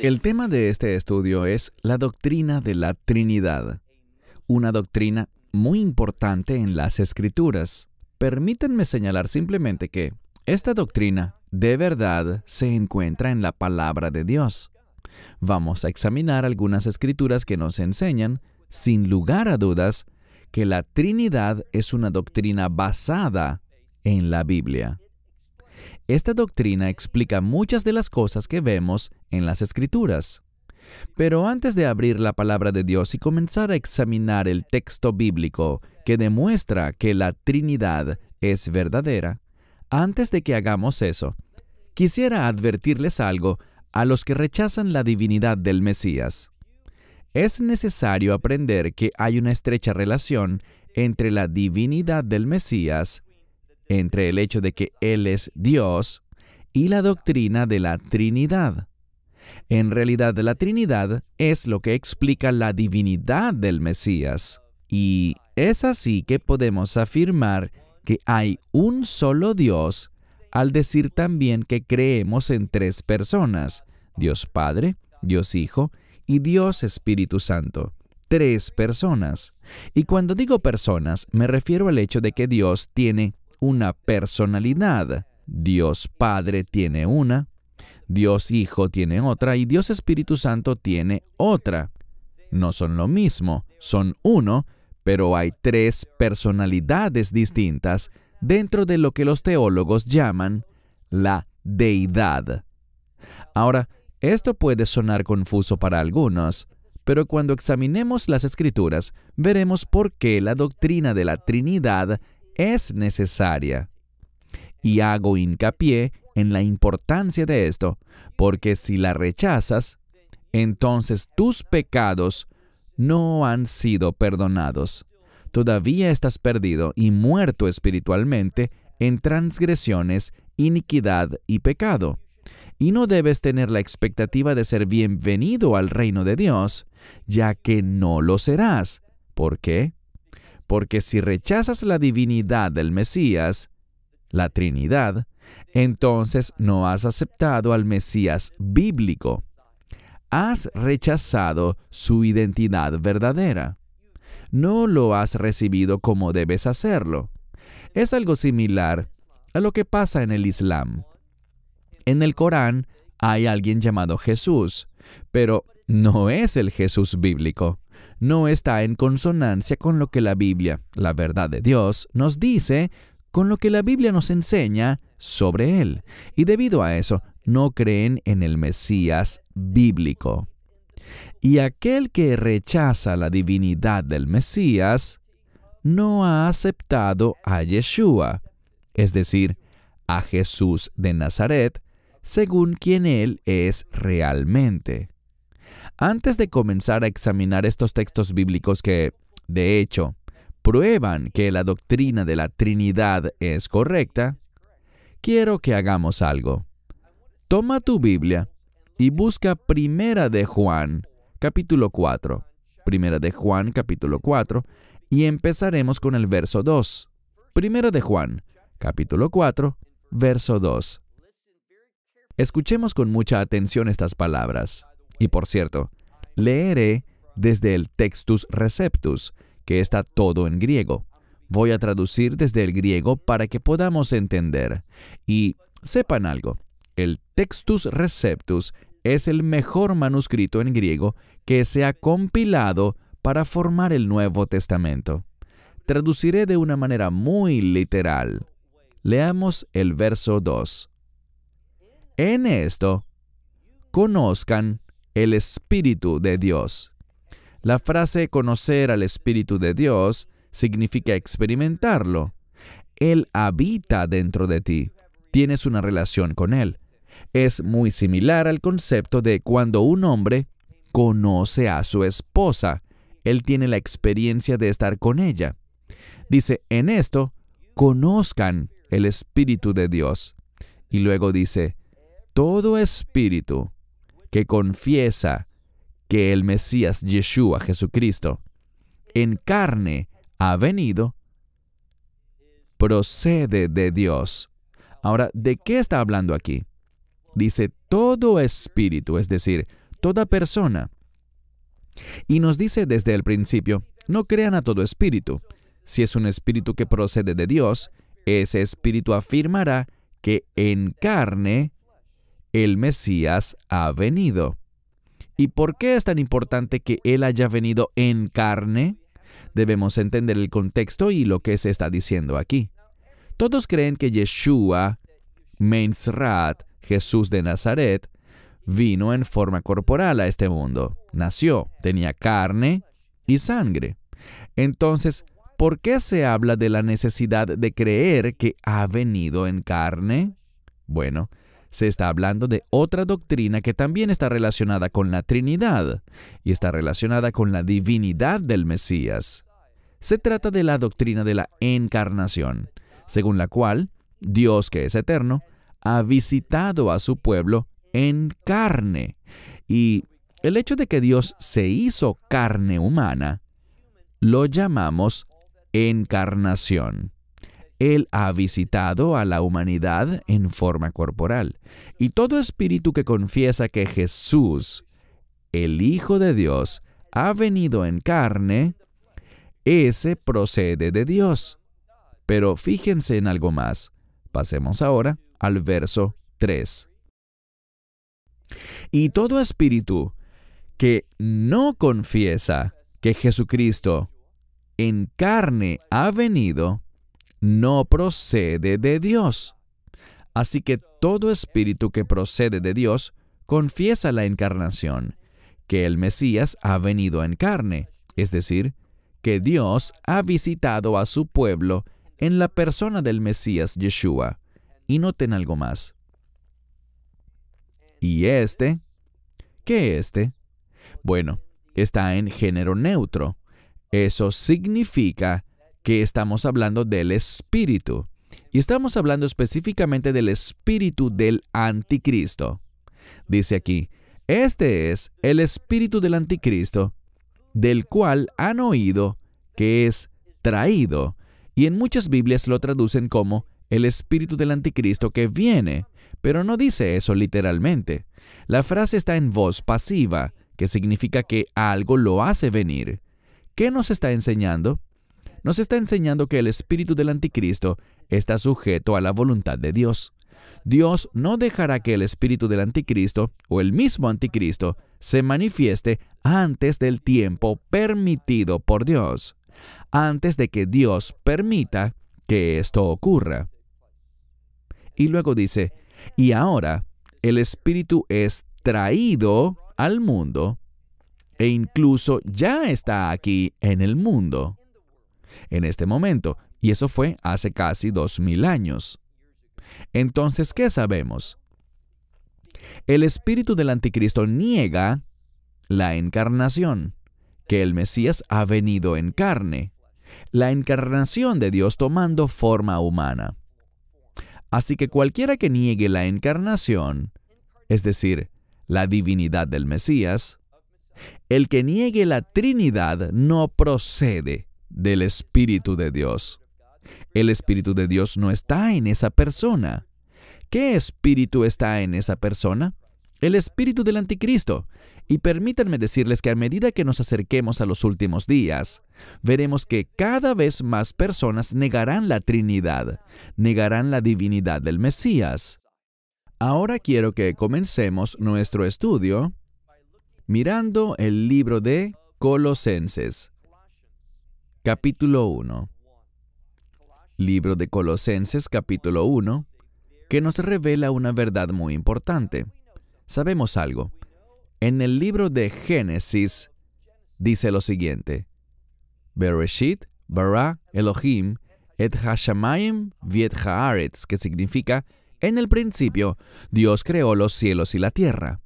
El tema de este estudio es la doctrina de la Trinidad, una doctrina muy importante en las Escrituras. Permítanme señalar simplemente que esta doctrina de verdad se encuentra en la palabra de Dios. Vamos a examinar algunas escrituras que nos enseñan, sin lugar a dudas, que la Trinidad es una doctrina basada en la Biblia. Esta doctrina explica muchas de las cosas que vemos en las escrituras. Pero antes de abrir la palabra de Dios y comenzar a examinar el texto bíblico que demuestra que la Trinidad es verdadera, antes de que hagamos eso, quisiera advertirles algo a los que rechazan la divinidad del Mesías. Es necesario aprender que hay una estrecha relación entre la divinidad del Mesías, entre el hecho de que Él es Dios, y la doctrina de la Trinidad. En realidad, la Trinidad es lo que explica la divinidad del Mesías. Y es así que podemos afirmar que hay un solo Dios al decir también que creemos en tres personas, Dios Padre, Dios Hijo y Dios Espíritu Santo. Tres personas. Y cuando digo personas, me refiero al hecho de que Dios tiene una personalidad. Dios Padre tiene una, Dios Hijo tiene otra y Dios Espíritu Santo tiene otra. No son lo mismo, son uno, pero hay tres personalidades distintas dentro de lo que los teólogos llaman la deidad. Ahora, esto puede sonar confuso para algunos, pero cuando examinemos las escrituras, veremos por qué la doctrina de la Trinidad es necesaria. Y hago hincapié en la importancia de esto, porque si la rechazas, entonces tus pecados no han sido perdonados todavía estás perdido y muerto espiritualmente en transgresiones, iniquidad y pecado. Y no debes tener la expectativa de ser bienvenido al reino de Dios, ya que no lo serás. ¿Por qué? Porque si rechazas la divinidad del Mesías, la Trinidad, entonces no has aceptado al Mesías bíblico. Has rechazado su identidad verdadera no lo has recibido como debes hacerlo. Es algo similar a lo que pasa en el Islam. En el Corán hay alguien llamado Jesús, pero no es el Jesús bíblico. No está en consonancia con lo que la Biblia, la verdad de Dios, nos dice, con lo que la Biblia nos enseña sobre él. Y debido a eso, no creen en el Mesías bíblico. Y aquel que rechaza la divinidad del Mesías no ha aceptado a Yeshua, es decir, a Jesús de Nazaret, según quien Él es realmente. Antes de comenzar a examinar estos textos bíblicos que, de hecho, prueban que la doctrina de la Trinidad es correcta, quiero que hagamos algo. Toma tu Biblia y busca Primera de Juan, capítulo 4. Primera de Juan, capítulo 4, y empezaremos con el verso 2. Primera de Juan, capítulo 4, verso 2. Escuchemos con mucha atención estas palabras. Y por cierto, leeré desde el Textus Receptus, que está todo en griego. Voy a traducir desde el griego para que podamos entender. Y sepan algo, el Textus Receptus es el mejor manuscrito en griego que se ha compilado para formar el Nuevo Testamento. Traduciré de una manera muy literal. Leamos el verso 2. En esto, conozcan el Espíritu de Dios. La frase conocer al Espíritu de Dios significa experimentarlo. Él habita dentro de ti. Tienes una relación con Él es muy similar al concepto de cuando un hombre conoce a su esposa. Él tiene la experiencia de estar con ella. Dice, en esto, conozcan el Espíritu de Dios. Y luego dice, todo espíritu que confiesa que el Mesías Yeshua Jesucristo en carne ha venido, procede de Dios. Ahora, ¿de qué está hablando aquí? dice todo espíritu, es decir, toda persona. Y nos dice desde el principio, no crean a todo espíritu. Si es un espíritu que procede de Dios, ese espíritu afirmará que en carne el Mesías ha venido. ¿Y por qué es tan importante que Él haya venido en carne? Debemos entender el contexto y lo que se está diciendo aquí. Todos creen que Yeshua, Meinsrat, Jesús de Nazaret, vino en forma corporal a este mundo. Nació, tenía carne y sangre. Entonces, ¿por qué se habla de la necesidad de creer que ha venido en carne? Bueno, se está hablando de otra doctrina que también está relacionada con la Trinidad y está relacionada con la divinidad del Mesías. Se trata de la doctrina de la encarnación, según la cual Dios, que es eterno, ha visitado a su pueblo en carne. Y el hecho de que Dios se hizo carne humana, lo llamamos encarnación. Él ha visitado a la humanidad en forma corporal. Y todo espíritu que confiesa que Jesús, el Hijo de Dios, ha venido en carne, ese procede de Dios. Pero fíjense en algo más. Pasemos ahora al verso 3. Y todo espíritu que no confiesa que Jesucristo en carne ha venido, no procede de Dios. Así que todo espíritu que procede de Dios confiesa la encarnación, que el Mesías ha venido en carne, es decir, que Dios ha visitado a su pueblo en la persona del Mesías Yeshua. Y noten algo más. ¿Y este? ¿Qué este? Bueno, está en género neutro. Eso significa que estamos hablando del espíritu. Y estamos hablando específicamente del espíritu del anticristo. Dice aquí, este es el espíritu del anticristo, del cual han oído que es traído. Y en muchas Biblias lo traducen como el espíritu del anticristo que viene, pero no dice eso literalmente. La frase está en voz pasiva, que significa que algo lo hace venir. ¿Qué nos está enseñando? Nos está enseñando que el espíritu del anticristo está sujeto a la voluntad de Dios. Dios no dejará que el espíritu del anticristo o el mismo anticristo se manifieste antes del tiempo permitido por Dios, antes de que Dios permita que esto ocurra. Y luego dice, y ahora el Espíritu es traído al mundo e incluso ya está aquí en el mundo, en este momento, y eso fue hace casi dos mil años. Entonces, ¿qué sabemos? El espíritu del anticristo niega la encarnación, que el Mesías ha venido en carne, la encarnación de Dios tomando forma humana. Así que cualquiera que niegue la encarnación, es decir, la divinidad del Mesías, el que niegue la Trinidad no procede del Espíritu de Dios. El Espíritu de Dios no está en esa persona. ¿Qué espíritu está en esa persona? El espíritu del anticristo, y permítanme decirles que a medida que nos acerquemos a los últimos días, veremos que cada vez más personas negarán la Trinidad, negarán la divinidad del Mesías. Ahora quiero que comencemos nuestro estudio mirando el libro de Colosenses, capítulo 1. Libro de Colosenses, capítulo 1, que nos revela una verdad muy importante. Sabemos algo. En el libro de Génesis dice lo siguiente: Bereshit bara Elohim et hashamayim viet haaretz, que significa en el principio Dios creó los cielos y la tierra.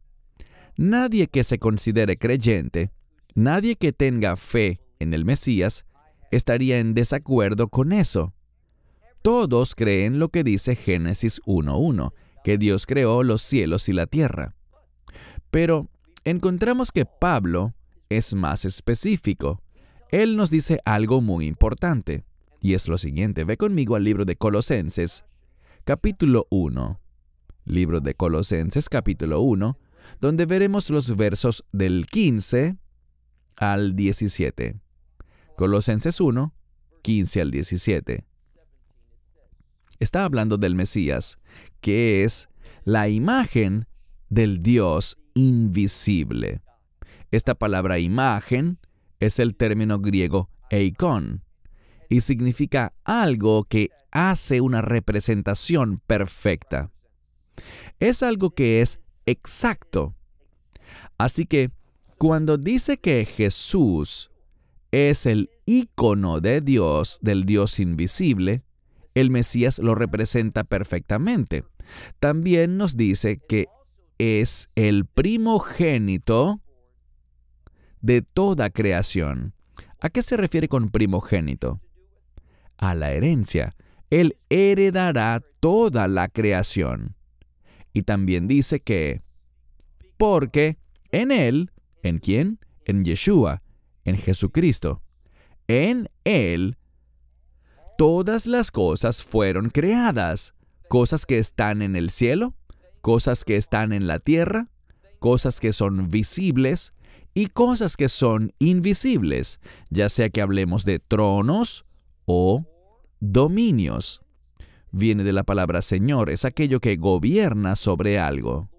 Nadie que se considere creyente, nadie que tenga fe en el Mesías, estaría en desacuerdo con eso. Todos creen lo que dice Génesis 1.1, que Dios creó los cielos y la tierra. Pero encontramos que Pablo es más específico. Él nos dice algo muy importante, y es lo siguiente. Ve conmigo al libro de Colosenses, capítulo 1. libro de Colosenses capítulo 1, donde veremos los versos del 15 al 17. Colosenses 1, 15 al 17. Está hablando del Mesías, que es la imagen del Dios invisible. Esta palabra imagen es el término griego eikon y significa algo que hace una representación perfecta. Es algo que es exacto. Así que cuando dice que Jesús es el ícono de Dios, del Dios invisible, el Mesías lo representa perfectamente. También nos dice que es el primogénito de toda creación. ¿A qué se refiere con primogénito? A la herencia. Él heredará toda la creación. Y también dice que, porque en Él, ¿en quién? En Yeshua, en Jesucristo. En Él, todas las cosas fueron creadas, cosas que están en el cielo, cosas que están en la tierra, cosas que son visibles y cosas que son invisibles, ya sea que hablemos de tronos o dominios. Viene de la palabra Señor, es aquello que gobierna sobre algo.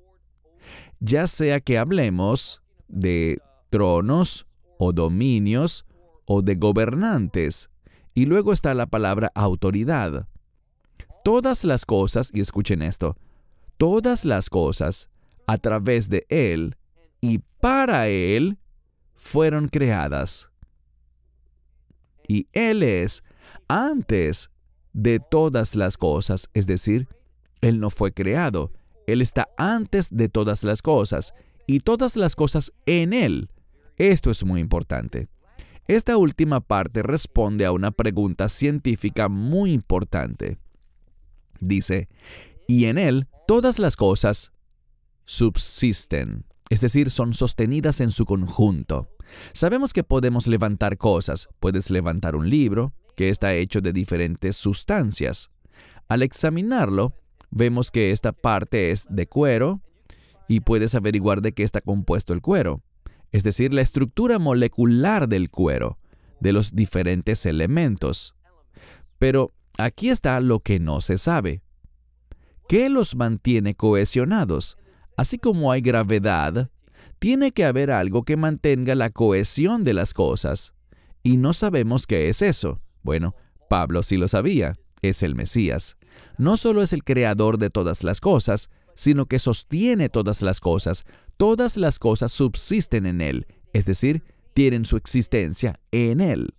Ya sea que hablemos de tronos o dominios o de gobernantes. Y luego está la palabra autoridad. Todas las cosas, y escuchen esto, todas las cosas a través de Él y para Él fueron creadas. Y Él es antes de todas las cosas, es decir, Él no fue creado, Él está antes de todas las cosas y todas las cosas en Él. Esto es muy importante. Esta última parte responde a una pregunta científica muy importante. Dice, y en Él todas las cosas subsisten es decir, son sostenidas en su conjunto. Sabemos que podemos levantar cosas, puedes levantar un libro, que está hecho de diferentes sustancias. Al examinarlo, vemos que esta parte es de cuero y puedes averiguar de qué está compuesto el cuero, es decir, la estructura molecular del cuero, de los diferentes elementos. Pero aquí está lo que no se sabe. ¿Qué los mantiene cohesionados? Así como hay gravedad, tiene que haber algo que mantenga la cohesión de las cosas. Y no sabemos qué es eso. Bueno, Pablo sí lo sabía, es el Mesías. No solo es el creador de todas las cosas, sino que sostiene todas las cosas. Todas las cosas subsisten en Él, es decir, tienen su existencia en Él.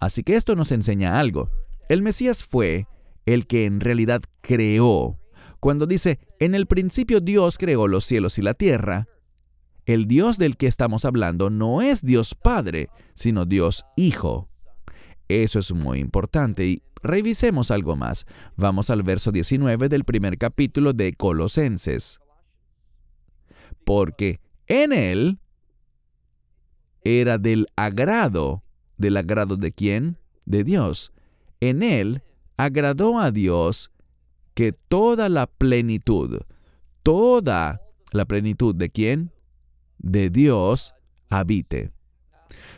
Así que esto nos enseña algo. El Mesías fue el que en realidad creó cuando dice, en el principio Dios creó los cielos y la tierra, el Dios del que estamos hablando no es Dios Padre, sino Dios Hijo. Eso es muy importante y revisemos algo más. Vamos al verso 19 del primer capítulo de Colosenses. Porque en él era del agrado, del agrado de quién? De Dios. En él agradó a Dios que toda la plenitud, toda la plenitud de quién? De Dios habite.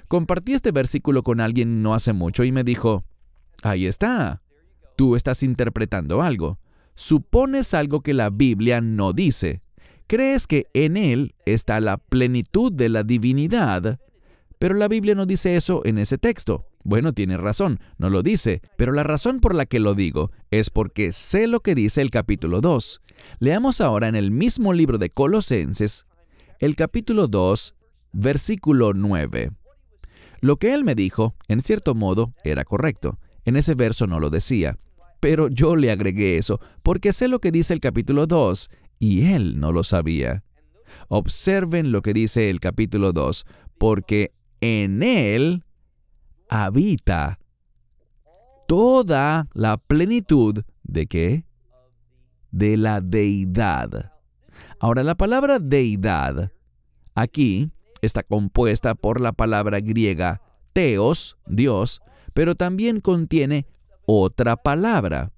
Compartí este versículo con alguien no hace mucho y me dijo, ahí está, tú estás interpretando algo, supones algo que la Biblia no dice, crees que en él está la plenitud de la divinidad, pero la Biblia no dice eso en ese texto. Bueno, tiene razón, no lo dice, pero la razón por la que lo digo es porque sé lo que dice el capítulo 2. Leamos ahora en el mismo libro de Colosenses, el capítulo 2, versículo 9. Lo que él me dijo, en cierto modo, era correcto. En ese verso no lo decía, pero yo le agregué eso porque sé lo que dice el capítulo 2 y él no lo sabía. Observen lo que dice el capítulo 2, porque en él habita toda la plenitud de qué? De la deidad. Ahora, la palabra deidad aquí está compuesta por la palabra griega teos, Dios, pero también contiene otra palabra.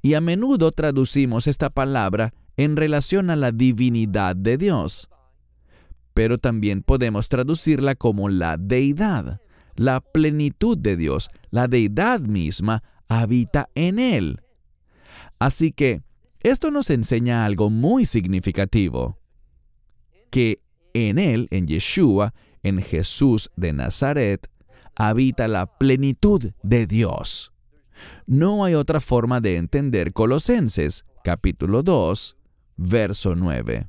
Y a menudo traducimos esta palabra en relación a la divinidad de Dios. Pero también podemos traducirla como la deidad, la plenitud de Dios, la deidad misma habita en Él. Así que esto nos enseña algo muy significativo, que en Él, en Yeshua, en Jesús de Nazaret, habita la plenitud de Dios. No hay otra forma de entender Colosenses, capítulo 2, verso 9.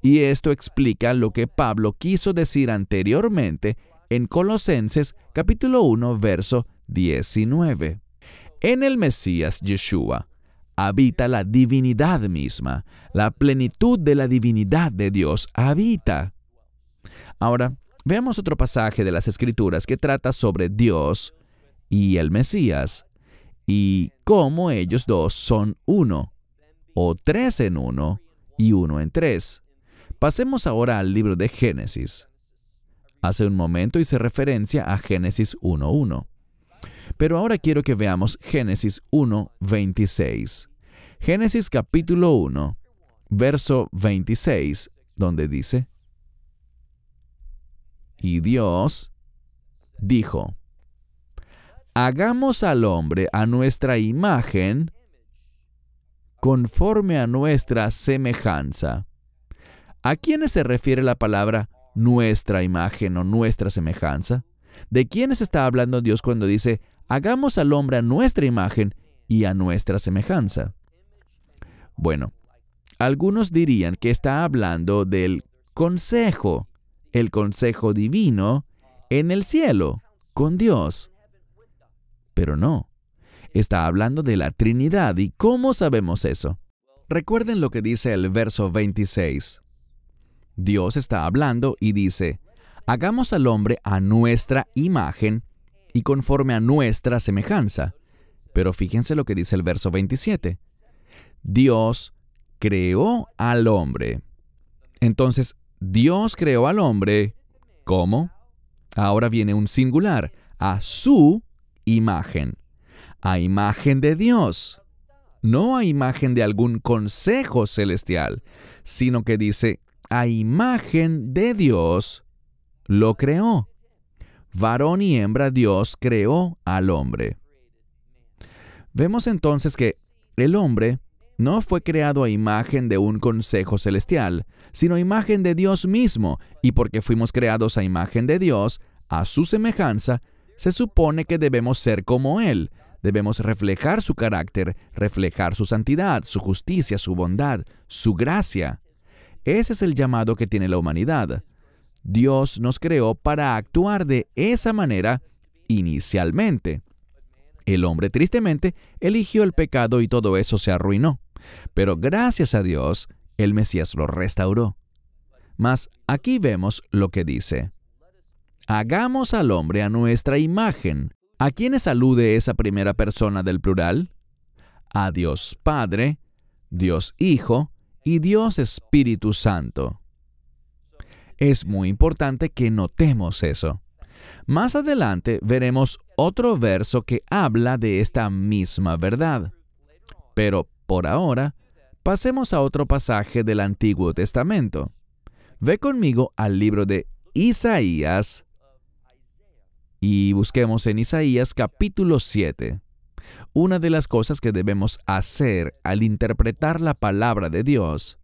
Y esto explica lo que Pablo quiso decir anteriormente en Colosenses, capítulo 1, verso 19. En el Mesías Yeshua habita la divinidad misma, la plenitud de la divinidad de Dios habita. Ahora, veamos otro pasaje de las Escrituras que trata sobre Dios y el Mesías, y cómo ellos dos son uno, o tres en uno y uno en tres. Pasemos ahora al libro de Génesis. Hace un momento hice referencia a Génesis 1.1. Pero ahora quiero que veamos Génesis 1.26. Génesis capítulo 1, verso 26, donde dice, Y Dios dijo, Hagamos al hombre a nuestra imagen, conforme a nuestra semejanza. ¿A quiénes se refiere la palabra nuestra imagen o nuestra semejanza? ¿De quiénes está hablando Dios cuando dice, hagamos al hombre a nuestra imagen y a nuestra semejanza? Bueno, algunos dirían que está hablando del consejo, el consejo divino en el cielo, con Dios. Pero no, está hablando de la Trinidad. ¿Y cómo sabemos eso? Recuerden lo que dice el verso 26. Dios está hablando y dice, hagamos al hombre a nuestra imagen y conforme a nuestra semejanza. Pero fíjense lo que dice el verso 27. Dios creó al hombre. Entonces, Dios creó al hombre. ¿Cómo? Ahora viene un singular, a su imagen, a imagen de Dios, no a imagen de algún consejo celestial, sino que dice, a imagen de Dios lo creó. Varón y hembra Dios creó al hombre. Vemos entonces que el hombre no fue creado a imagen de un consejo celestial, sino a imagen de Dios mismo, y porque fuimos creados a imagen de Dios, a su semejanza, se supone que debemos ser como Él, debemos reflejar su carácter, reflejar su santidad, su justicia, su bondad, su gracia. Ese es el llamado que tiene la humanidad. Dios nos creó para actuar de esa manera inicialmente. El hombre tristemente eligió el pecado y todo eso se arruinó. Pero gracias a Dios, el Mesías lo restauró. Mas aquí vemos lo que dice. Hagamos al hombre a nuestra imagen. ¿A quiénes alude esa primera persona del plural? A Dios Padre, Dios Hijo y Dios Espíritu Santo. Es muy importante que notemos eso. Más adelante veremos otro verso que habla de esta misma verdad. Pero por ahora, pasemos a otro pasaje del Antiguo Testamento. Ve conmigo al libro de Isaías y busquemos en Isaías capítulo 7. Una de las cosas que debemos hacer al interpretar la palabra de Dios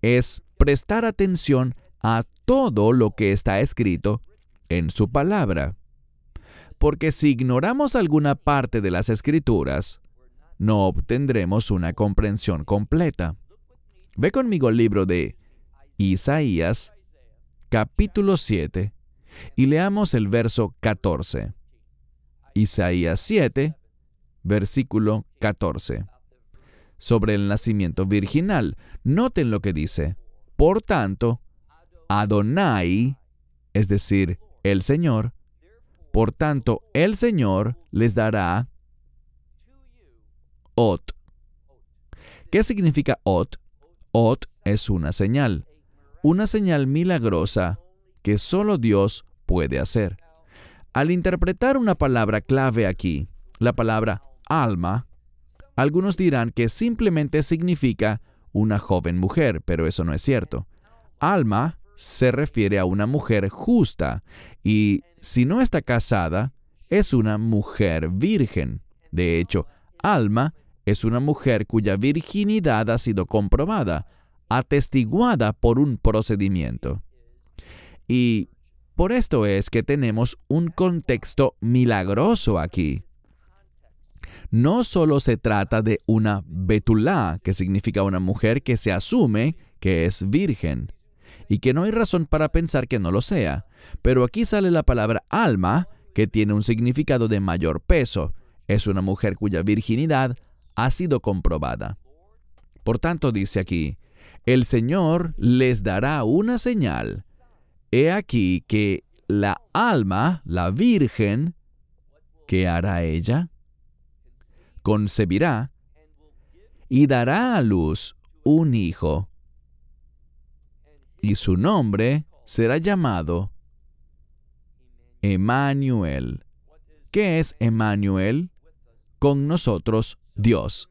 es prestar atención a todo lo que está escrito en su palabra. Porque si ignoramos alguna parte de las escrituras, no obtendremos una comprensión completa. Ve conmigo el libro de Isaías, capítulo 7, y leamos el verso 14. Isaías 7, versículo 14. Sobre el nacimiento virginal, noten lo que dice. Por tanto, Adonai, es decir, el Señor, por tanto, el Señor les dará Ot. ¿Qué significa Ot? Ot es una señal, una señal milagrosa que solo Dios puede hacer. Al interpretar una palabra clave aquí, la palabra alma, algunos dirán que simplemente significa una joven mujer, pero eso no es cierto. Alma se refiere a una mujer justa y si no está casada, es una mujer virgen. De hecho, Alma es una mujer cuya virginidad ha sido comprobada, atestiguada por un procedimiento. Y por esto es que tenemos un contexto milagroso aquí. No solo se trata de una betulá, que significa una mujer que se asume que es virgen, y que no hay razón para pensar que no lo sea, pero aquí sale la palabra alma, que tiene un significado de mayor peso. Es una mujer cuya virginidad ha sido comprobada. Por tanto, dice aquí, el Señor les dará una señal He aquí que la alma, la virgen, ¿qué hará ella? Concebirá y dará a luz un hijo, y su nombre será llamado Emmanuel. ¿Qué es Emmanuel? Con nosotros Dios.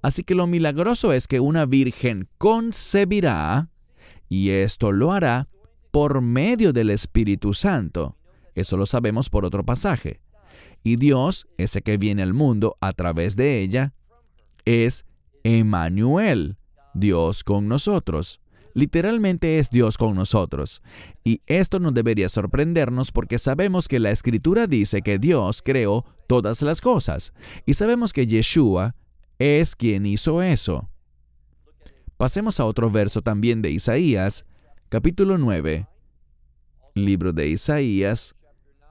Así que lo milagroso es que una virgen concebirá, y esto lo hará por medio del Espíritu Santo. Eso lo sabemos por otro pasaje. Y Dios, ese que viene al mundo a través de ella, es Emmanuel, Dios con nosotros. Literalmente es Dios con nosotros. Y esto no debería sorprendernos porque sabemos que la Escritura dice que Dios creó todas las cosas. Y sabemos que Yeshua es quien hizo eso. Pasemos a otro verso también de Isaías, capítulo 9, libro de Isaías,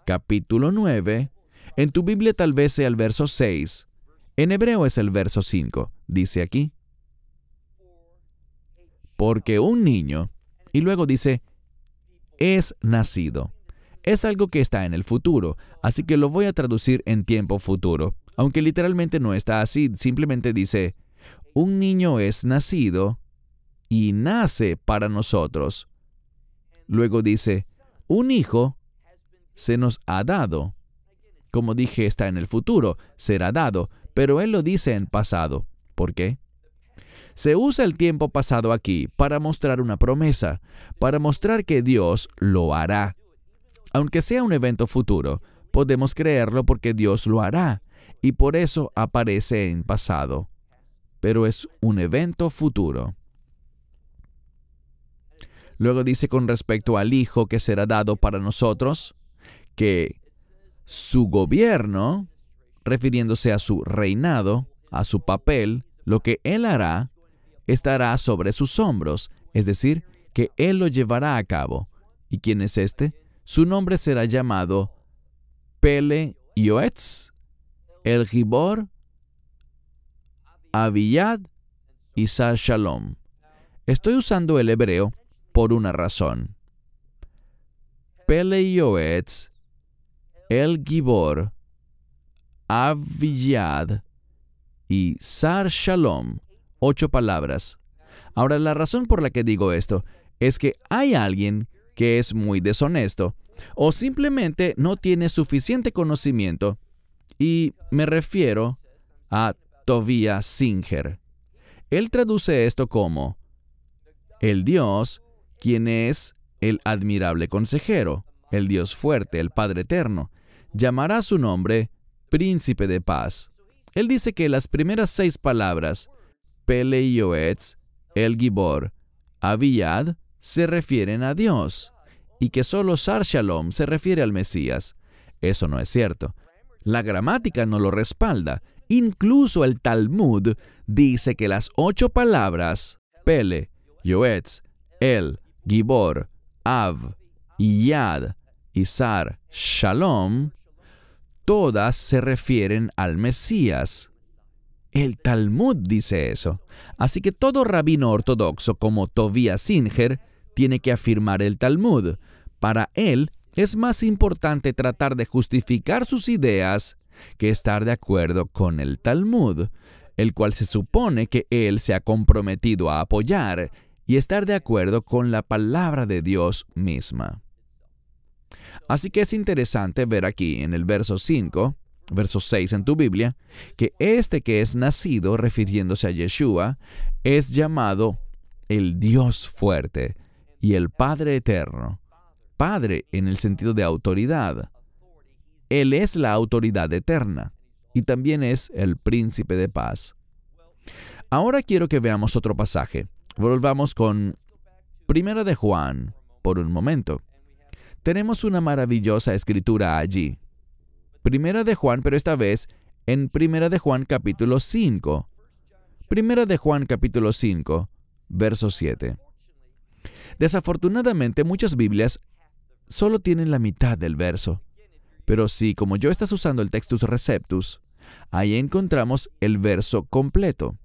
capítulo 9. En tu Biblia tal vez sea el verso 6. En hebreo es el verso 5. Dice aquí. Porque un niño, y luego dice, es nacido. Es algo que está en el futuro, así que lo voy a traducir en tiempo futuro, aunque literalmente no está así, simplemente dice, un niño es nacido y nace para nosotros. Luego dice, un hijo se nos ha dado. Como dije, está en el futuro, será dado, pero él lo dice en pasado. ¿Por qué? Se usa el tiempo pasado aquí para mostrar una promesa, para mostrar que Dios lo hará. Aunque sea un evento futuro, podemos creerlo porque Dios lo hará, y por eso aparece en pasado. Pero es un evento futuro. Luego dice con respecto al Hijo que será dado para nosotros, que su gobierno, refiriéndose a su reinado, a su papel, lo que Él hará, estará sobre sus hombros, es decir, que Él lo llevará a cabo. ¿Y quién es este? Su nombre será llamado Pele Yoetz, El Gibor, Aviyad y Sar Shalom. Estoy usando el hebreo por una razón. Pele Yoetz, El Gibor, Aviyad y Sar Shalom, ocho palabras. Ahora, la razón por la que digo esto es que hay alguien que es muy deshonesto o simplemente no tiene suficiente conocimiento y me refiero a Tobias Singer. Él traduce esto como el Dios quien es el admirable consejero, el Dios fuerte, el Padre eterno. Llamará su nombre Príncipe de Paz. Él dice que las primeras seis palabras, Pele Yoetz, El Gibor, Aviyad, se refieren a Dios, y que solo Sar Shalom se refiere al Mesías. Eso no es cierto. La gramática no lo respalda. Incluso el Talmud dice que las ocho palabras, Pele, Yoetz, El, Gibor, Av, Yad y Sar Shalom, todas se refieren al Mesías. El Talmud dice eso. Así que todo rabino ortodoxo como Tobias Singer tiene que afirmar el Talmud. Para él es más importante tratar de justificar sus ideas que estar de acuerdo con el Talmud, el cual se supone que él se ha comprometido a apoyar y estar de acuerdo con la palabra de Dios misma. Así que es interesante ver aquí en el verso 5 verso 6 en tu Biblia, que este que es nacido, refiriéndose a Yeshua, es llamado el Dios fuerte y el Padre eterno. Padre en el sentido de autoridad. Él es la autoridad eterna y también es el príncipe de paz. Ahora quiero que veamos otro pasaje. Volvamos con Primera de Juan por un momento. Tenemos una maravillosa escritura allí. Primera de Juan, pero esta vez en Primera de Juan capítulo 5. Primera de Juan capítulo 5, verso 7. Desafortunadamente muchas Biblias solo tienen la mitad del verso. Pero si, como yo estás usando el Textus Receptus, ahí encontramos el verso completo.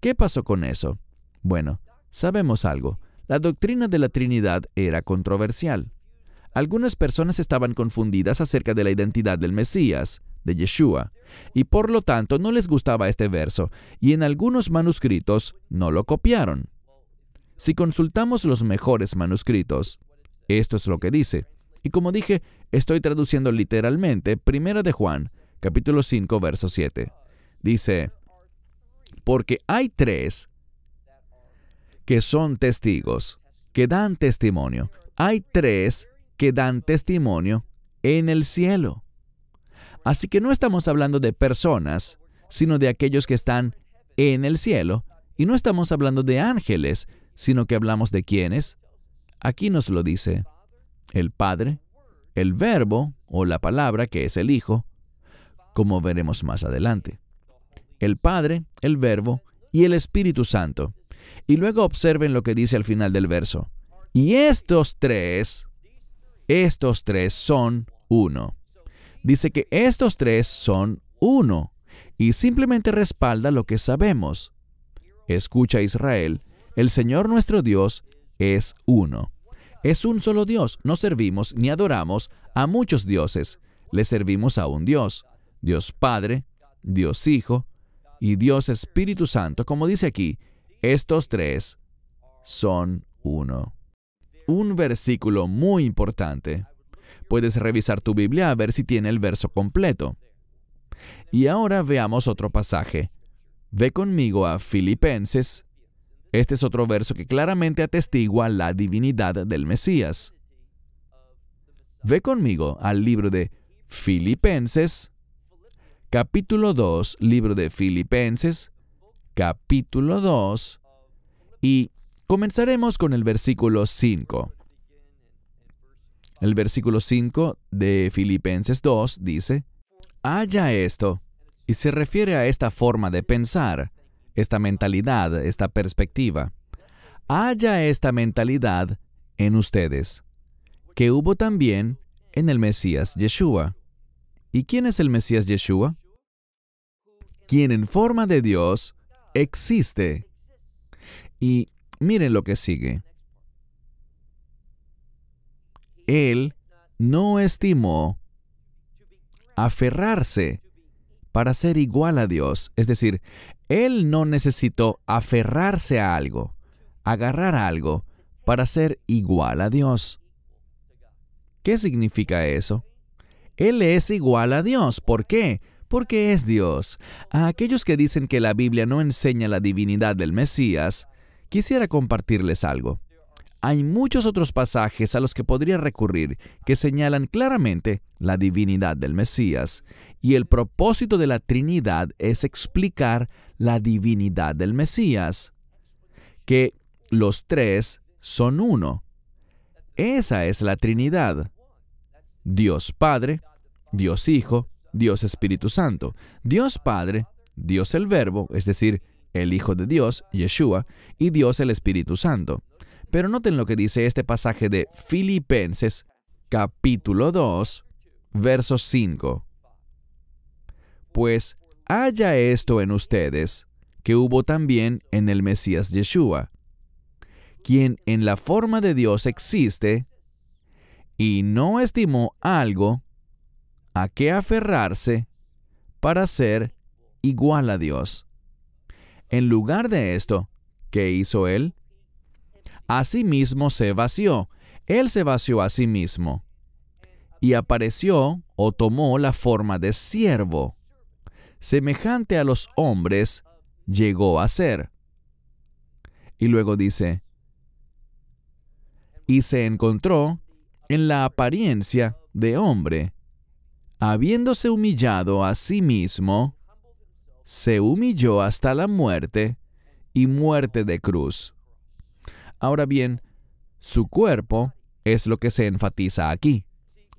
¿Qué pasó con eso? Bueno, sabemos algo. La doctrina de la Trinidad era controversial. Algunas personas estaban confundidas acerca de la identidad del Mesías, de Yeshua, y por lo tanto no les gustaba este verso, y en algunos manuscritos no lo copiaron. Si consultamos los mejores manuscritos, esto es lo que dice. Y como dije, estoy traduciendo literalmente Primera de Juan, capítulo 5, verso 7. Dice, porque hay tres que son testigos, que dan testimonio. Hay tres que dan testimonio en el cielo. Así que no estamos hablando de personas, sino de aquellos que están en el cielo, y no estamos hablando de ángeles, sino que hablamos de quiénes. Aquí nos lo dice el Padre, el Verbo o la palabra que es el Hijo, como veremos más adelante. El Padre, el Verbo y el Espíritu Santo. Y luego observen lo que dice al final del verso. Y estos tres estos tres son uno. Dice que estos tres son uno y simplemente respalda lo que sabemos. Escucha Israel, el Señor nuestro Dios es uno. Es un solo Dios, no servimos ni adoramos a muchos dioses, le servimos a un Dios, Dios Padre, Dios Hijo y Dios Espíritu Santo, como dice aquí, estos tres son uno un versículo muy importante. Puedes revisar tu Biblia a ver si tiene el verso completo. Y ahora veamos otro pasaje. Ve conmigo a Filipenses. Este es otro verso que claramente atestigua la divinidad del Mesías. Ve conmigo al libro de Filipenses, capítulo 2, libro de Filipenses, capítulo 2, y Comenzaremos con el versículo 5. El versículo 5 de Filipenses 2 dice, Haya esto, y se refiere a esta forma de pensar, esta mentalidad, esta perspectiva. Haya esta mentalidad en ustedes, que hubo también en el Mesías Yeshua. ¿Y quién es el Mesías Yeshua? Quien en forma de Dios existe. Y Miren lo que sigue. Él no estimó aferrarse para ser igual a Dios. Es decir, Él no necesitó aferrarse a algo, agarrar algo, para ser igual a Dios. ¿Qué significa eso? Él es igual a Dios. ¿Por qué? Porque es Dios. A aquellos que dicen que la Biblia no enseña la divinidad del Mesías, quisiera compartirles algo. Hay muchos otros pasajes a los que podría recurrir que señalan claramente la divinidad del Mesías, y el propósito de la Trinidad es explicar la divinidad del Mesías, que los tres son uno. Esa es la Trinidad. Dios Padre, Dios Hijo, Dios Espíritu Santo. Dios Padre, Dios el Verbo, es decir, el Hijo de Dios, Yeshua, y Dios el Espíritu Santo. Pero noten lo que dice este pasaje de Filipenses capítulo 2, verso 5. Pues haya esto en ustedes, que hubo también en el Mesías Yeshua, quien en la forma de Dios existe, y no estimó algo a qué aferrarse para ser igual a Dios en lugar de esto, ¿qué hizo él? Asimismo se vació. Él se vació a sí mismo. y apareció o tomó la forma de siervo. Semejante a los hombres llegó a ser. Y luego dice, y se encontró en la apariencia de hombre. Habiéndose humillado a sí mismo, se humilló hasta la muerte y muerte de cruz. Ahora bien, su cuerpo es lo que se enfatiza aquí.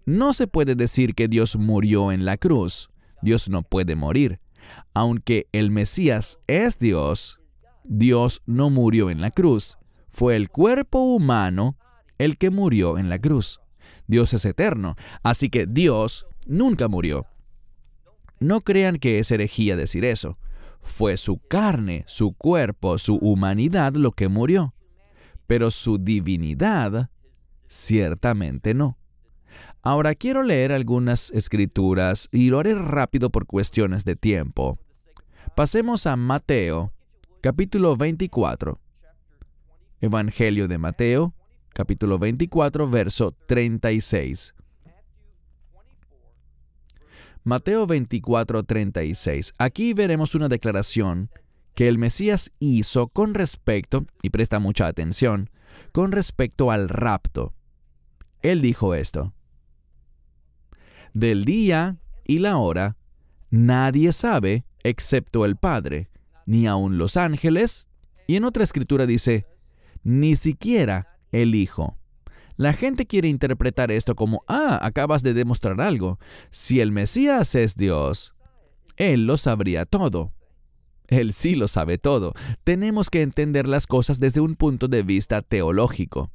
No se puede decir que Dios murió en la cruz. Dios no puede morir. Aunque el Mesías es Dios, Dios no murió en la cruz. Fue el cuerpo humano el que murió en la cruz. Dios es eterno, así que Dios nunca murió. No crean que es herejía decir eso. Fue su carne, su cuerpo, su humanidad lo que murió. Pero su divinidad, ciertamente no. Ahora quiero leer algunas escrituras y lo haré rápido por cuestiones de tiempo. Pasemos a Mateo, capítulo 24. Evangelio de Mateo, capítulo 24, verso 36. Mateo 24, 36. Aquí veremos una declaración que el Mesías hizo con respecto, y presta mucha atención, con respecto al rapto. Él dijo esto del día y la hora, nadie sabe excepto el Padre, ni aun los ángeles, y en otra escritura dice, ni siquiera el Hijo. La gente quiere interpretar esto como, ah, acabas de demostrar algo. Si el Mesías es Dios, Él lo sabría todo. Él sí lo sabe todo. Tenemos que entender las cosas desde un punto de vista teológico.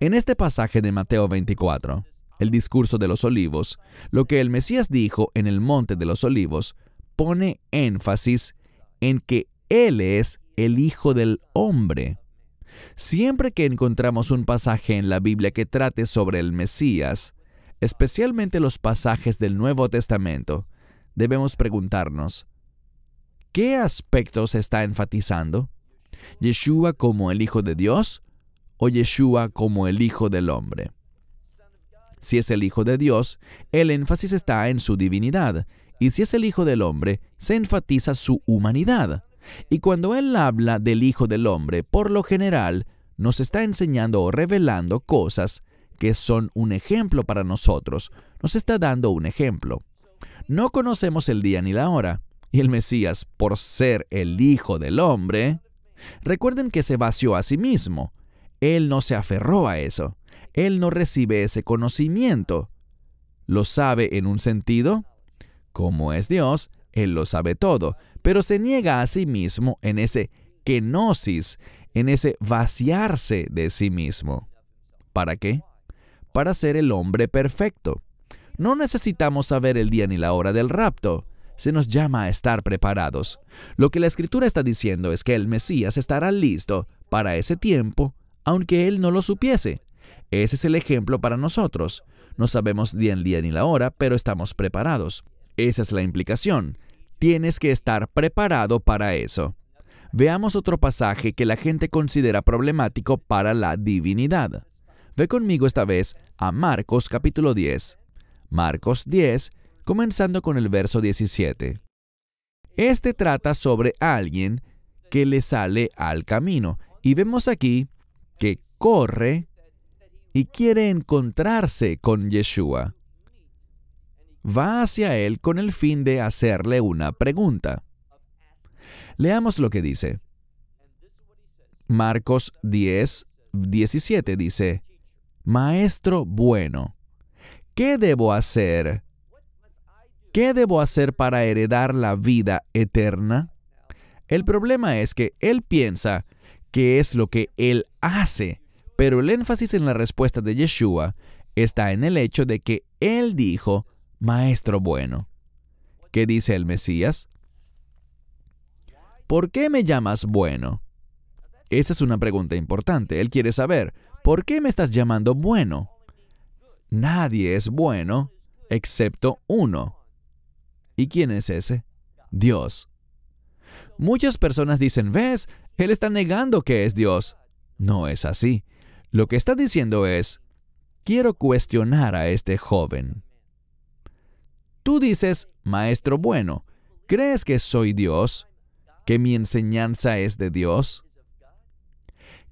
En este pasaje de Mateo 24, el discurso de los olivos, lo que el Mesías dijo en el monte de los olivos, pone énfasis en que Él es el Hijo del Hombre. Siempre que encontramos un pasaje en la Biblia que trate sobre el Mesías, especialmente los pasajes del Nuevo Testamento, debemos preguntarnos, ¿qué aspectos está enfatizando? ¿Yeshua como el Hijo de Dios o Yeshua como el Hijo del Hombre? Si es el Hijo de Dios, el énfasis está en su divinidad, y si es el Hijo del Hombre, se enfatiza su humanidad. Y cuando Él habla del Hijo del Hombre, por lo general, nos está enseñando o revelando cosas que son un ejemplo para nosotros. Nos está dando un ejemplo. No conocemos el día ni la hora, y el Mesías, por ser el Hijo del Hombre, recuerden que se vació a sí mismo. Él no se aferró a eso. Él no recibe ese conocimiento. ¿Lo sabe en un sentido? Como es Dios, Él lo sabe todo, pero se niega a sí mismo en ese kenosis, en ese vaciarse de sí mismo. ¿Para qué? Para ser el hombre perfecto. No necesitamos saber el día ni la hora del rapto. Se nos llama a estar preparados. Lo que la escritura está diciendo es que el Mesías estará listo para ese tiempo, aunque él no lo supiese. Ese es el ejemplo para nosotros. No sabemos ni el día ni la hora, pero estamos preparados. Esa es la implicación. Tienes que estar preparado para eso. Veamos otro pasaje que la gente considera problemático para la divinidad. Ve conmigo esta vez a Marcos capítulo 10. Marcos 10, comenzando con el verso 17. Este trata sobre alguien que le sale al camino. Y vemos aquí que corre y quiere encontrarse con Yeshua. Va hacia él con el fin de hacerle una pregunta. Leamos lo que dice. Marcos 10, 17 dice, Maestro bueno, ¿qué debo hacer? ¿Qué debo hacer para heredar la vida eterna? El problema es que él piensa que es lo que él hace pero el énfasis en la respuesta de Yeshua está en el hecho de que Él dijo, Maestro bueno. ¿Qué dice el Mesías? ¿Por qué me llamas bueno? Esa es una pregunta importante. Él quiere saber, ¿por qué me estás llamando bueno? Nadie es bueno excepto uno. ¿Y quién es ese? Dios. Muchas personas dicen, ves, Él está negando que es Dios. No es así. Lo que está diciendo es, quiero cuestionar a este joven. Tú dices, Maestro bueno, ¿crees que soy Dios? ¿Que mi enseñanza es de Dios?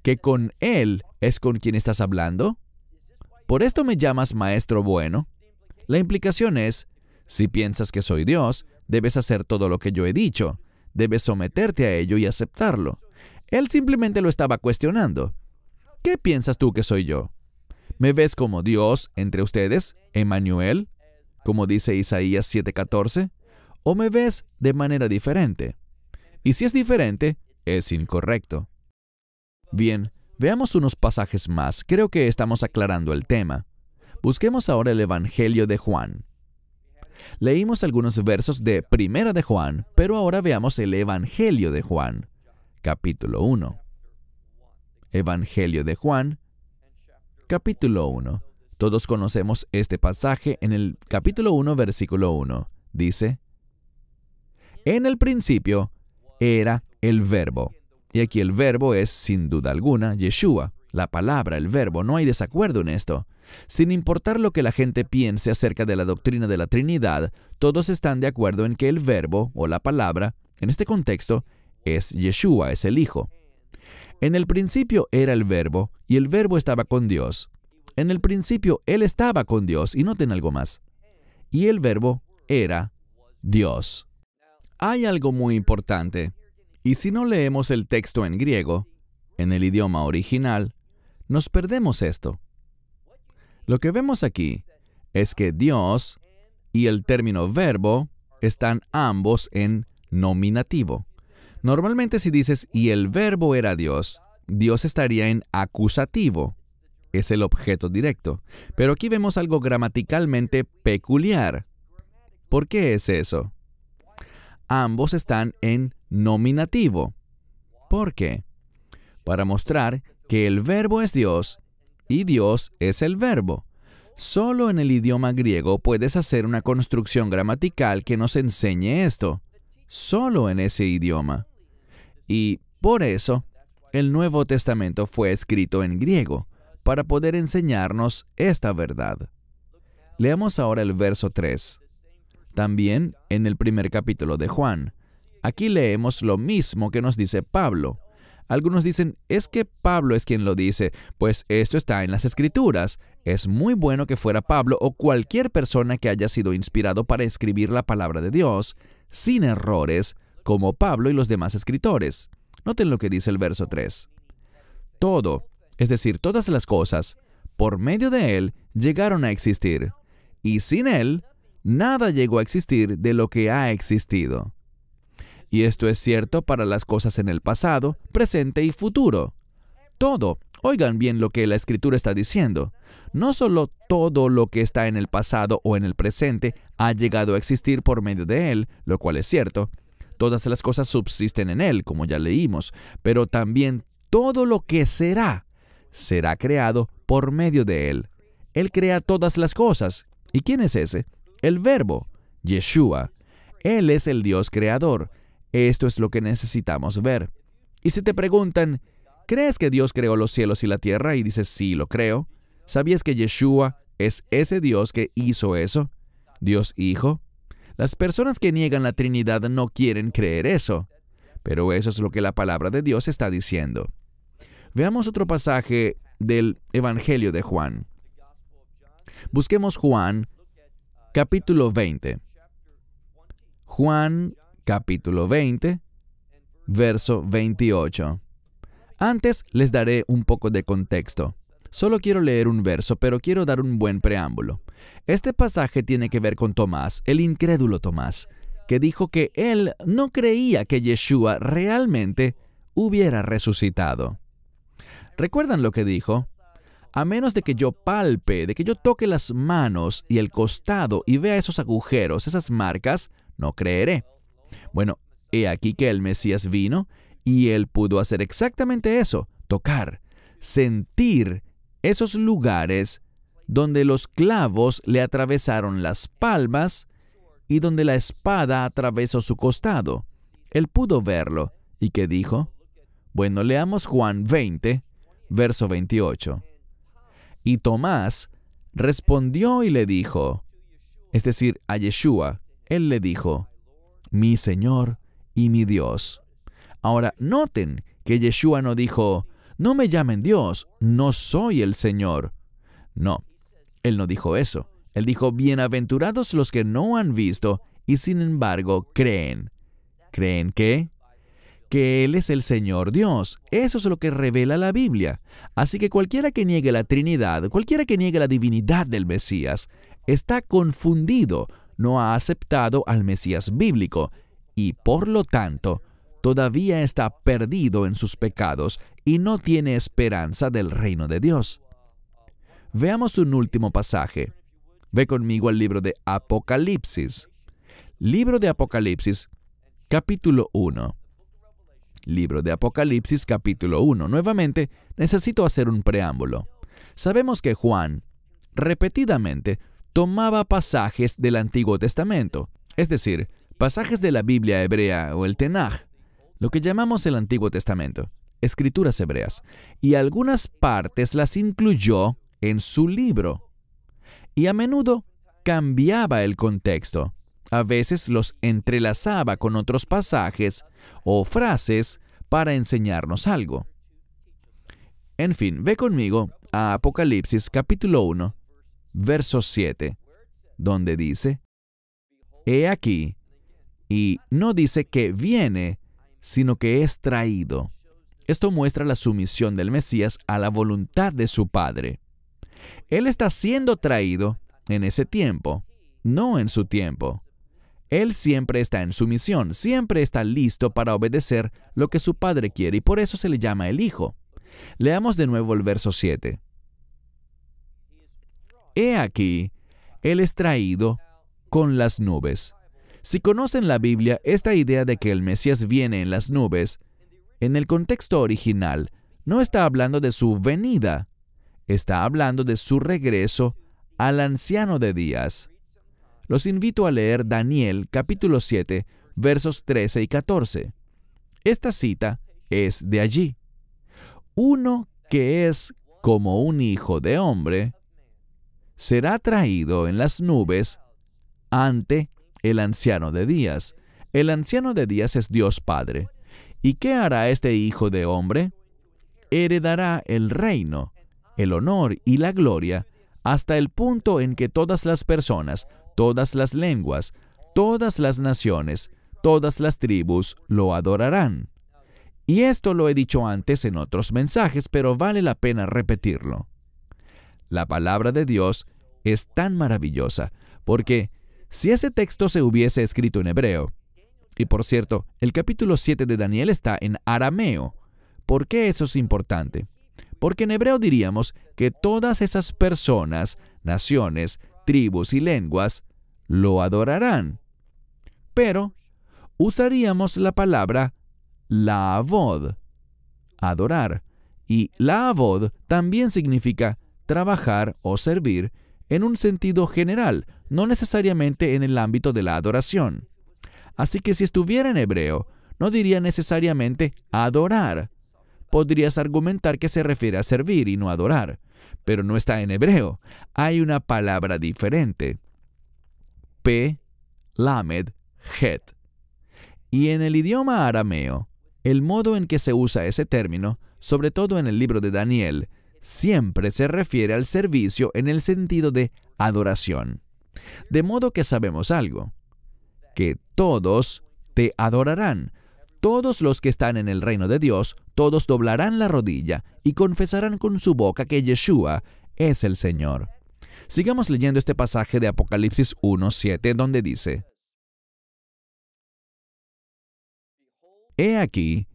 ¿Que con Él es con quien estás hablando? ¿Por esto me llamas Maestro bueno? La implicación es, si piensas que soy Dios, debes hacer todo lo que yo he dicho, debes someterte a ello y aceptarlo. Él simplemente lo estaba cuestionando. ¿Qué piensas tú que soy yo? ¿Me ves como Dios entre ustedes, Emmanuel, como dice Isaías 7:14? ¿O me ves de manera diferente? Y si es diferente, es incorrecto. Bien, veamos unos pasajes más. Creo que estamos aclarando el tema. Busquemos ahora el Evangelio de Juan. Leímos algunos versos de Primera de Juan, pero ahora veamos el Evangelio de Juan, capítulo 1. Evangelio de Juan, capítulo 1. Todos conocemos este pasaje en el capítulo 1, versículo 1. Dice, En el principio era el verbo. Y aquí el verbo es, sin duda alguna, Yeshua. La palabra, el verbo, no hay desacuerdo en esto. Sin importar lo que la gente piense acerca de la doctrina de la Trinidad, todos están de acuerdo en que el verbo o la palabra, en este contexto, es Yeshua, es el Hijo. En el principio era el verbo, y el verbo estaba con Dios. En el principio Él estaba con Dios, y noten algo más. Y el verbo era Dios. Hay algo muy importante, y si no leemos el texto en griego, en el idioma original, nos perdemos esto. Lo que vemos aquí es que Dios y el término verbo están ambos en nominativo. Normalmente si dices y el verbo era Dios, Dios estaría en acusativo. Es el objeto directo. Pero aquí vemos algo gramaticalmente peculiar. ¿Por qué es eso? Ambos están en nominativo. ¿Por qué? Para mostrar que el verbo es Dios y Dios es el verbo. Solo en el idioma griego puedes hacer una construcción gramatical que nos enseñe esto. Solo en ese idioma. Y por eso, el Nuevo Testamento fue escrito en griego, para poder enseñarnos esta verdad. Leamos ahora el verso 3. También en el primer capítulo de Juan. Aquí leemos lo mismo que nos dice Pablo. Algunos dicen, es que Pablo es quien lo dice, pues esto está en las escrituras. Es muy bueno que fuera Pablo o cualquier persona que haya sido inspirado para escribir la palabra de Dios, sin errores, como Pablo y los demás escritores. Noten lo que dice el verso 3. Todo, es decir, todas las cosas, por medio de Él llegaron a existir, y sin Él, nada llegó a existir de lo que ha existido. Y esto es cierto para las cosas en el pasado, presente y futuro. Todo. Oigan bien lo que la escritura está diciendo. No solo todo lo que está en el pasado o en el presente ha llegado a existir por medio de Él, lo cual es cierto. Todas las cosas subsisten en Él, como ya leímos, pero también todo lo que será, será creado por medio de Él. Él crea todas las cosas. ¿Y quién es ese? El Verbo, Yeshua. Él es el Dios creador. Esto es lo que necesitamos ver. Y si te preguntan, ¿crees que Dios creó los cielos y la tierra? Y dices, sí, lo creo. ¿Sabías que Yeshua es ese Dios que hizo eso? Dios Hijo. Las personas que niegan la Trinidad no quieren creer eso. Pero eso es lo que la palabra de Dios está diciendo. Veamos otro pasaje del Evangelio de Juan. Busquemos Juan capítulo 20. Juan capítulo 20, verso 28. Antes les daré un poco de contexto. Solo quiero leer un verso, pero quiero dar un buen preámbulo. Este pasaje tiene que ver con Tomás, el incrédulo Tomás, que dijo que él no creía que Yeshua realmente hubiera resucitado. ¿Recuerdan lo que dijo? A menos de que yo palpe, de que yo toque las manos y el costado y vea esos agujeros, esas marcas, no creeré. Bueno, he aquí que el Mesías vino y él pudo hacer exactamente eso, tocar, sentir esos lugares donde los clavos le atravesaron las palmas y donde la espada atravesó su costado. Él pudo verlo. ¿Y qué dijo? Bueno, leamos Juan 20, verso 28. Y Tomás, respondió y le dijo, es decir, a Yeshua, él le dijo, mi Señor y mi Dios. Ahora, noten que Yeshua no dijo, no me llamen Dios, no soy el Señor. No, él no dijo eso. Él dijo, bienaventurados los que no han visto y sin embargo creen. ¿Creen qué? Que Él es el Señor Dios. Eso es lo que revela la Biblia. Así que cualquiera que niegue la Trinidad, cualquiera que niegue la divinidad del Mesías, está confundido, no ha aceptado al Mesías bíblico y por lo tanto todavía está perdido en sus pecados y no tiene esperanza del reino de Dios. Veamos un último pasaje. Ve conmigo al libro de Apocalipsis. Libro de Apocalipsis, capítulo 1. Libro de Apocalipsis, capítulo 1. Nuevamente, necesito hacer un preámbulo. Sabemos que Juan repetidamente tomaba pasajes del Antiguo Testamento, es decir, pasajes de la Biblia hebrea o el Tenaj, lo que llamamos el Antiguo Testamento, escrituras hebreas, y algunas partes las incluyó en su libro. Y a menudo cambiaba el contexto. A veces los entrelazaba con otros pasajes o frases para enseñarnos algo. En fin, ve conmigo a Apocalipsis capítulo 1, verso 7, donde dice, He aquí, y no dice que viene, sino que es traído. Esto muestra la sumisión del Mesías a la voluntad de su Padre. Él está siendo traído en ese tiempo, no en su tiempo. Él siempre está en su misión, siempre está listo para obedecer lo que su Padre quiere y por eso se le llama el Hijo. Leamos de nuevo el verso 7. He aquí, Él es traído con las nubes. Si conocen la Biblia, esta idea de que el Mesías viene en las nubes, en el contexto original, no está hablando de su venida, está hablando de su regreso al anciano de días. Los invito a leer Daniel capítulo 7, versos 13 y 14. Esta cita es de allí. Uno que es como un hijo de hombre, será traído en las nubes ante el anciano de días. El anciano de días es Dios Padre. ¿Y qué hará este hijo de hombre? Heredará el reino, el honor y la gloria hasta el punto en que todas las personas, todas las lenguas, todas las naciones, todas las tribus lo adorarán. Y esto lo he dicho antes en otros mensajes, pero vale la pena repetirlo. La palabra de Dios es tan maravillosa, porque si ese texto se hubiese escrito en hebreo, y por cierto, el capítulo 7 de Daniel está en arameo, ¿por qué eso es importante? Porque en hebreo diríamos que todas esas personas, naciones, tribus y lenguas lo adorarán. Pero usaríamos la palabra laavod, adorar, y laavod también significa trabajar o servir en un sentido general, no necesariamente en el ámbito de la adoración. Así que si estuviera en hebreo, no diría necesariamente adorar. Podrías argumentar que se refiere a servir y no adorar, pero no está en hebreo. Hay una palabra diferente. P, lamed, het. Y en el idioma arameo, el modo en que se usa ese término, sobre todo en el libro de Daniel, siempre se refiere al servicio en el sentido de adoración. De modo que sabemos algo, que todos te adorarán. Todos los que están en el reino de Dios, todos doblarán la rodilla y confesarán con su boca que Yeshua es el Señor. Sigamos leyendo este pasaje de Apocalipsis 1.7 donde dice, He aquí,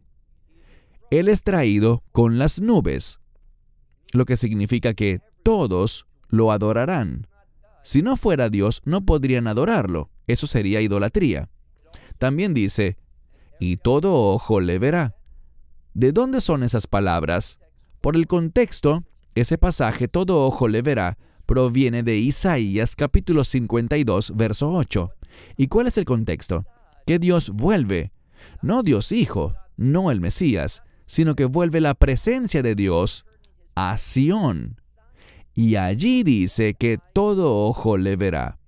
Él es traído con las nubes lo que significa que todos lo adorarán. Si no fuera Dios, no podrían adorarlo. Eso sería idolatría. También dice, y todo ojo le verá. ¿De dónde son esas palabras? Por el contexto, ese pasaje, todo ojo le verá, proviene de Isaías capítulo 52, verso 8. ¿Y cuál es el contexto? Que Dios vuelve. No Dios Hijo, no el Mesías, sino que vuelve la presencia de Dios a Sión. y allí dice que todo ojo le verá.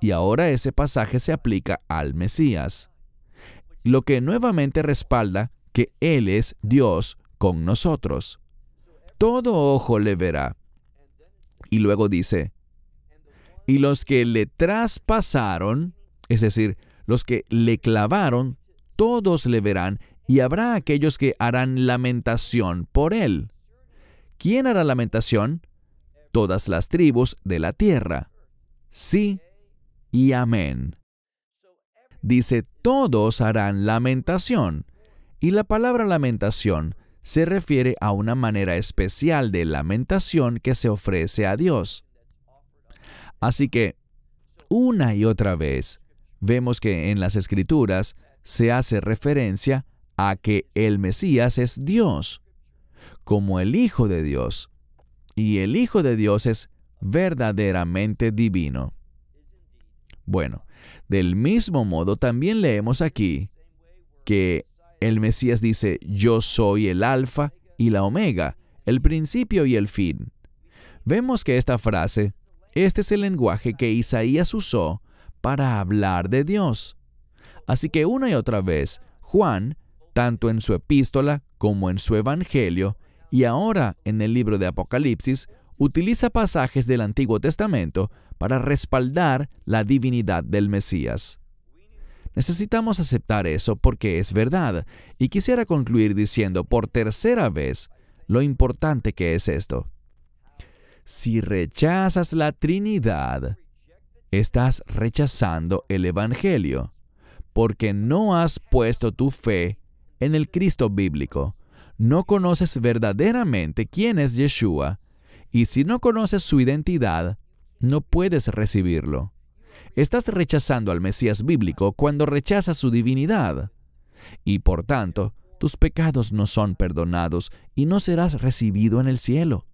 Y ahora ese pasaje se aplica al Mesías, lo que nuevamente respalda que Él es Dios con nosotros. Todo ojo le verá. Y luego dice, y los que le traspasaron, es decir, los que le clavaron, todos le verán, y habrá aquellos que harán lamentación por él. ¿Quién hará lamentación? Todas las tribus de la tierra. Sí y amén. Dice, todos harán lamentación. Y la palabra lamentación se refiere a una manera especial de lamentación que se ofrece a Dios. Así que, una y otra vez, vemos que en las Escrituras se hace referencia a que el Mesías es Dios, como el Hijo de Dios, y el Hijo de Dios es verdaderamente divino. Bueno, del mismo modo también leemos aquí que el Mesías dice, yo soy el alfa y la omega, el principio y el fin. Vemos que esta frase, este es el lenguaje que Isaías usó para hablar de Dios. Así que una y otra vez, Juan, tanto en su epístola como en su evangelio, y ahora en el libro de Apocalipsis, utiliza pasajes del Antiguo Testamento para respaldar la divinidad del Mesías. Necesitamos aceptar eso porque es verdad, y quisiera concluir diciendo por tercera vez lo importante que es esto. Si rechazas la Trinidad, estás rechazando el Evangelio, porque no has puesto tu fe en el Cristo bíblico. No conoces verdaderamente quién es Yeshua, y si no conoces su identidad, no puedes recibirlo. Estás rechazando al Mesías bíblico cuando rechazas su divinidad. Y por tanto, tus pecados no son perdonados y no serás recibido en el cielo.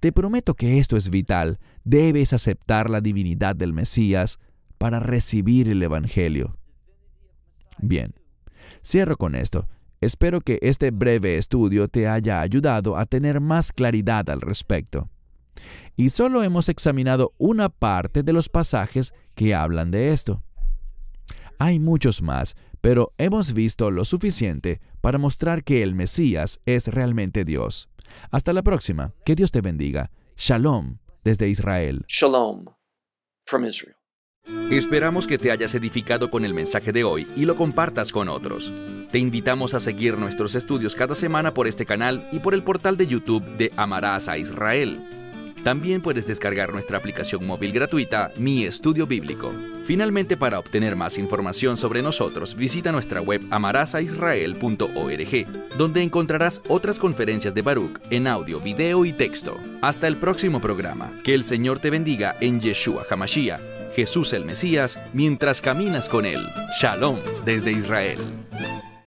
Te prometo que esto es vital. Debes aceptar la divinidad del Mesías para recibir el Evangelio. Bien, cierro con esto. Espero que este breve estudio te haya ayudado a tener más claridad al respecto. Y solo hemos examinado una parte de los pasajes que hablan de esto. Hay muchos más, pero hemos visto lo suficiente para mostrar que el Mesías es realmente Dios. Hasta la próxima. Que Dios te bendiga. Shalom desde Israel. Shalom from Israel. Esperamos que te hayas edificado con el mensaje de hoy y lo compartas con otros. Te invitamos a seguir nuestros estudios cada semana por este canal y por el portal de YouTube de Amarás a Israel. También puedes descargar nuestra aplicación móvil gratuita Mi Estudio Bíblico. Finalmente, para obtener más información sobre nosotros, visita nuestra web amarasaisrael.org, donde encontrarás otras conferencias de Baruch en audio, video y texto. Hasta el próximo programa. Que el Señor te bendiga en Yeshua Hamashiach, Jesús el Mesías, mientras caminas con Él. Shalom desde Israel.